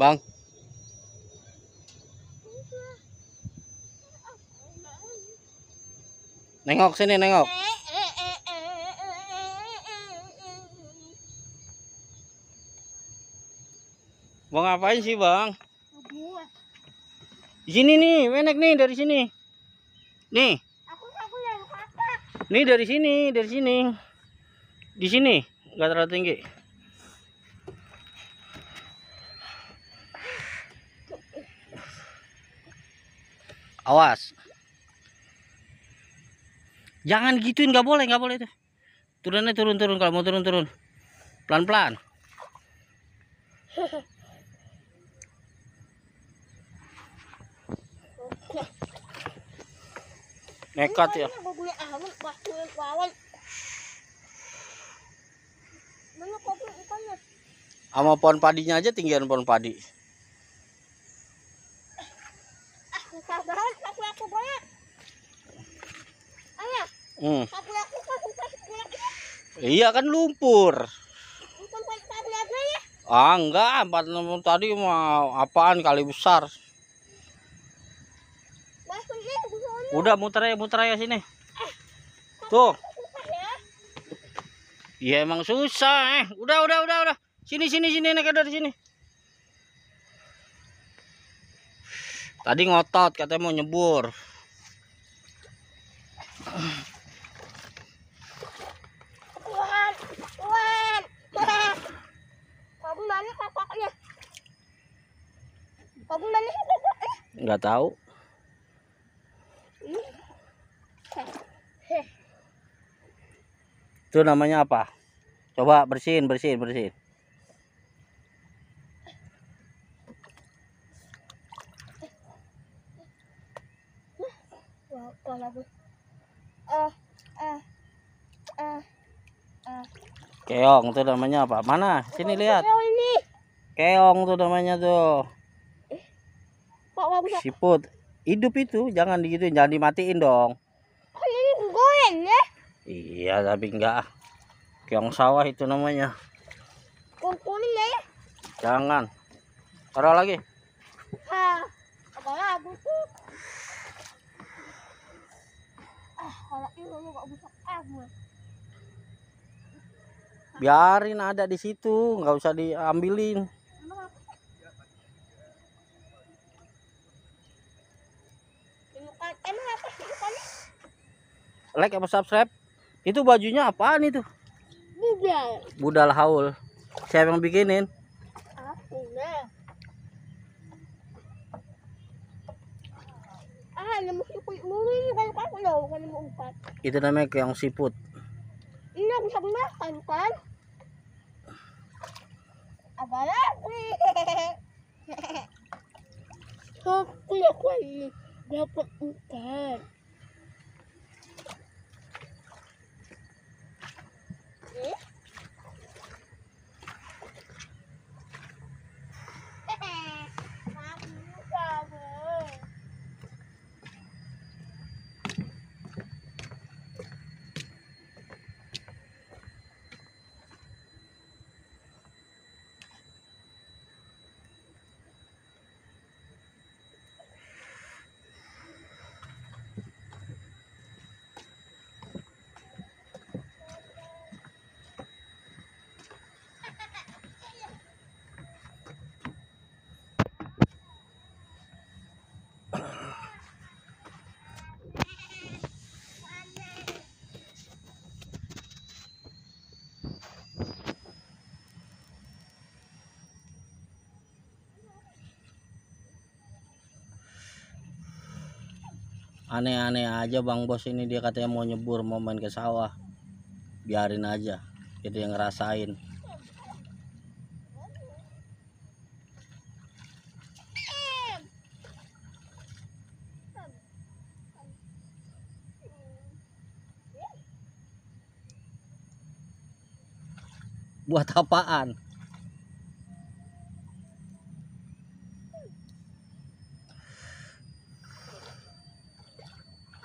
Bang. Nengok sini, nengok. Bang ngapain sih, Bang? Di sini nih, menek nih dari sini. Nih, nih dari sini, dari sini. Di sini, nggak terlalu tinggi. Awas. Jangan gituin, nggak boleh, nggak boleh tuh. Turunnya turun, turun kalau mau turun, turun. Pelan-pelan. Nekat ya. Sama pohon padinya aja tinggian pohon padi. Ah, susah banget. Aku aku banyak. Ayah, Hmm. Iya kan lumpur. Ya. Ah enggak, empat nomor tadi mau apaan kali besar. Udah muter aja, muter aja sini. Tuh, susah ya. ya emang susah eh. Udah, udah, udah, udah. Sini, sini, sini, naik dari sini. Tadi ngotot katanya mau nyebur. Kakaknya? Enggak tahu. Itu namanya apa? Coba bersihin, bersihin, bersihin. Ah, ah, ah. Keong tuh namanya apa? Mana? Sini lihat. Keong tuh namanya tuh. Siput. Hidup itu, jangan digituin, jangan dimatiin dong. Oh, ini goreng ya? Iya, tapi enggak. Keong sawah itu namanya. Kumpulin ya ya? Jangan. Taruh lagi. Ah, apa lagi tuh? Ah, kalau ini lu gak bisa kabur. Biarin ada di situ, nggak usah diambilin. Emang apa sih? Ikan, emang apa sih ikannya? Like apa subscribe? Itu bajunya apaan itu? Budal. Budal haul. Siapa yang bikinin? Aku nah. Ah, nemu siput mulu ini kan aku loh, kan nemu empat. Itu namanya keong siput. Ini aku bisa makan kan? Apa lagi? Aku ya kan dapat ikan. Eh? Kamu Aneh-aneh aja Bang Bos ini dia katanya mau nyebur, mau main ke sawah. Biarin aja. Itu yang ngerasain. Buat apaan?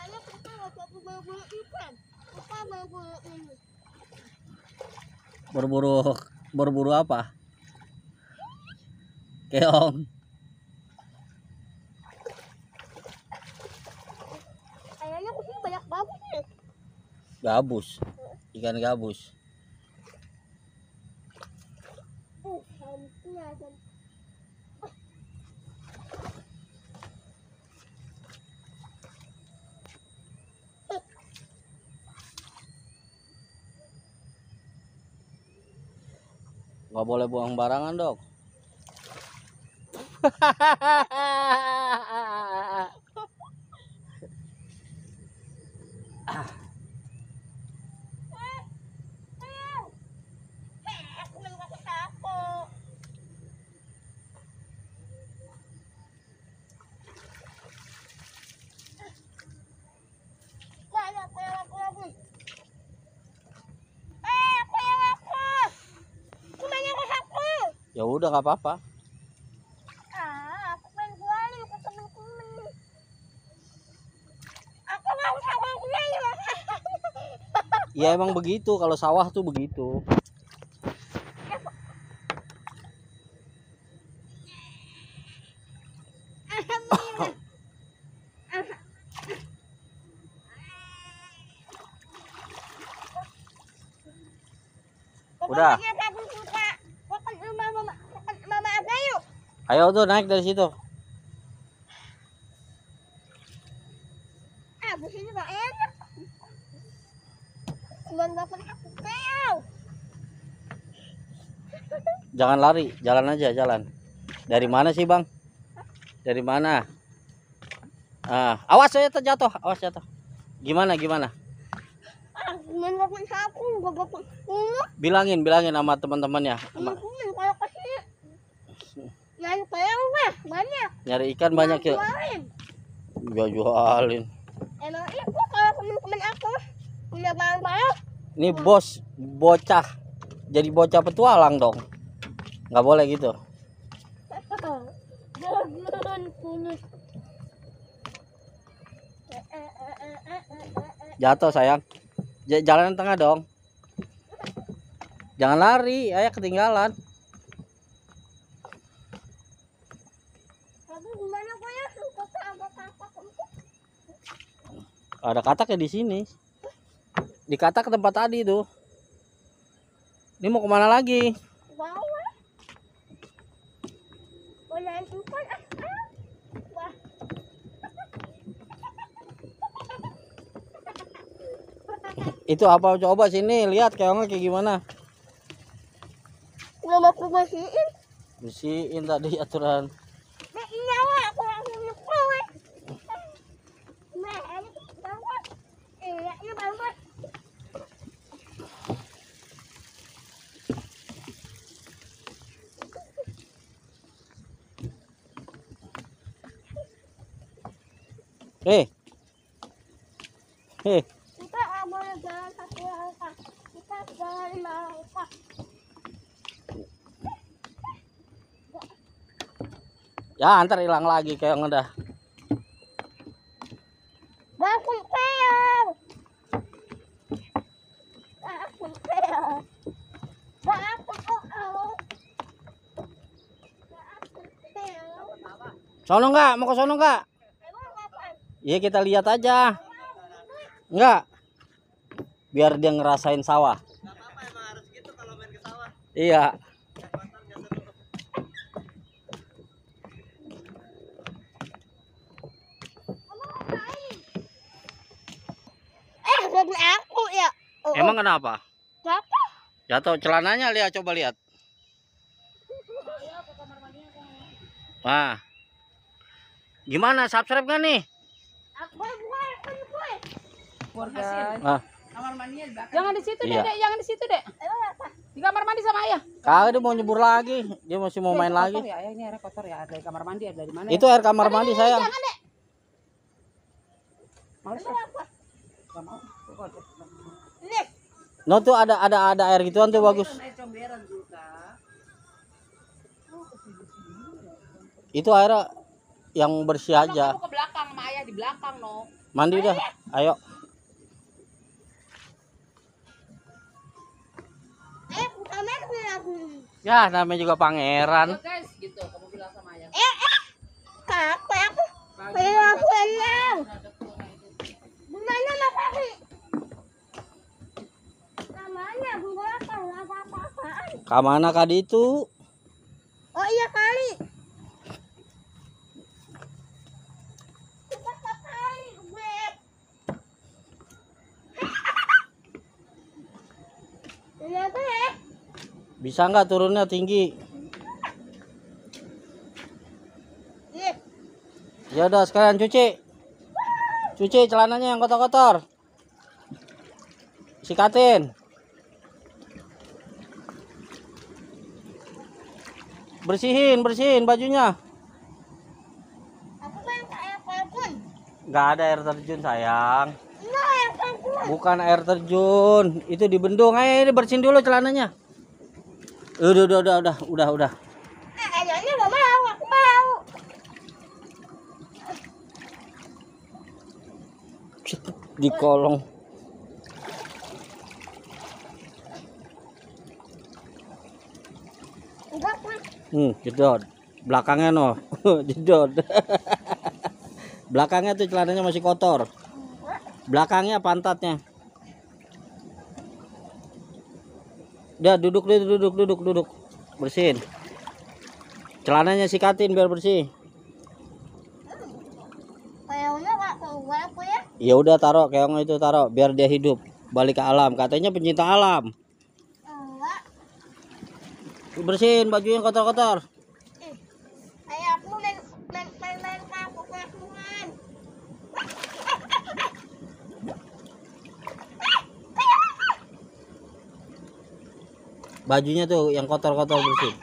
Ayo kita nggak bisa buru-buru ikan. Kita buru-buru ini. Buru-buru buru-buru apa? Keong. Kayaknya banyak bagus nih. Gabus. Ikan gabus. Boleh buang barangan dok. Eh, aku nggak kasih sapu. Banyak kuyang aku lagi. Eh, kuyang aku. Gimana ke sapu? Ya udah nggak apa-apa. Ya emang begitu kalau sawah tuh begitu. Udah. Pokoknya aku suka. Pokoknya mama, pokoknya mama ada yuk. Ayo tuh naik dari situ. Ah, sini enak. Kau. Jangan lari, jalan aja jalan. Dari mana sih bang? Dari mana? Ah, awas saya terjatuh, awas jatuh. Gimana gimana? Ah. Bilangin bilangin sama teman-temannya. Sama- Cuman kalau ke sini. Nyari kuyang mah banyak. Nyari ikan banyak ya. Jualin. Ya jualin. Emang itu kalau temen-temen aku punya barang-barang. Ini bos bocah. Jadi bocah petualang dong. Nggak boleh gitu. Jatuh sayang. J- Jalan tengah dong. Jangan lari, ayah ketinggalan. Tapi gimana kok ya? Kata apa apa Ada katak ya di sini. Di katak ke tempat tadi tuh. Ini mau ke mana lagi? ikan ah. ah. Itu apa coba sini lihat keongnya kayak gimana. Mau aku bersihin. Bersihin tadi aturan. Nek nyawa aku langsung nyekol. eh. Nah, ini banget. Banget. Eh. Eh, Kita nggak boleh jalan satu langkah. Kita jalan lima langkah. ya antar hilang lagi keong udah. Bakun keong. Bakun keong. Bakun keong. Bakun keong. Sono enggak? Mau ke sono enggak? Iya kita lihat aja. Enggak. Biar dia ngerasain sawah. Iya. Eh, aku ya. Oh, Emang kenapa? Siapa? Jatuh celananya lihat coba lihat. Wah. Gimana subscribe kan nih? Aku bukan, aku bukan. Keluarga. Ah. Jangan di situ, Iya. Dek. Jangan di situ, Dek. Di kamar mandi sama ayah. kagak dia mau nyebur lagi. Dia masih mau Eh, main lagi. Ya, ayah ini airnya kotor ya. Dari kamar mandi ada dari mana? Itu air kamar mandi sayang. Jangan, Dek. Males ya? Gak mau. No tuh ada ada ada air gituan tuh bagus. Air juga. Itu air yang bersih aja. Kamu ke belakang sama ayah di belakang, no. Mandi udah. Ayo. eh. Ya namanya juga pangeran. Ya, guys, gitu. Kamu bilang capek aku. Pengen aku enak. Gimana Mas Ari? Namanya gua nggak apa-apaan. Kamana kadi itu? Oh iya kali. Bisa nggak turunnya tinggi? Ya udah sekalian cuci. Cuci celananya yang kotor-kotor. Sikatin. Bersihin, bersihin bajunya. Aku pengen ke air terjun. Nggak ada air terjun sayang. Bukan air terjun, itu di bendung. Ayo ini bersihin dulu celananya. Udah, udah, udah, udah, udah, udah. Ayahnya mau, aku mau. Di kolong. Hmm, jedot. Belakangnya no. jedot. Belakangnya tuh celananya masih kotor. Belakangnya pantatnya. Udah duduk duduk duduk duduk duduk. Bersihin. Celananya sikatin biar bersih. Ya. Ya udah taruh keong itu taruh biar dia hidup. Balik ke alam. Katanya pencinta alam. Bersihin baju yang kotor-kotor. Ih, kayak aku main main main main kaku kakuan. Bajunya tuh yang kotor-kotor bersih.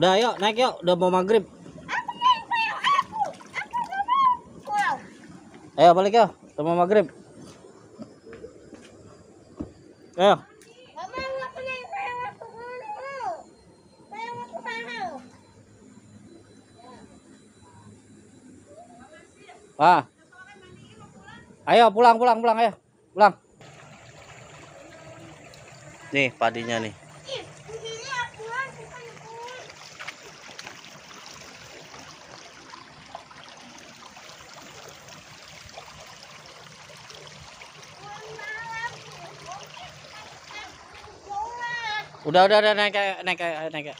Udah yuk naik yuk. Udah mau maghrib. Ayo balik yuk. Udah mau maghrib. Ayo. Wah. Ayo pulang pulang pulang ayo. Pulang. Nih padinya nih. Udah udah udah naik naik ayo, naik. ayo.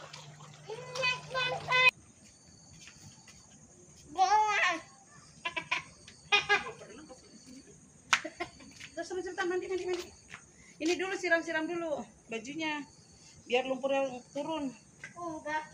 Terus sama cerita mandi mandi mandi. Ini dulu siram-siram dulu bajunya biar lumpurnya turun. Enggak.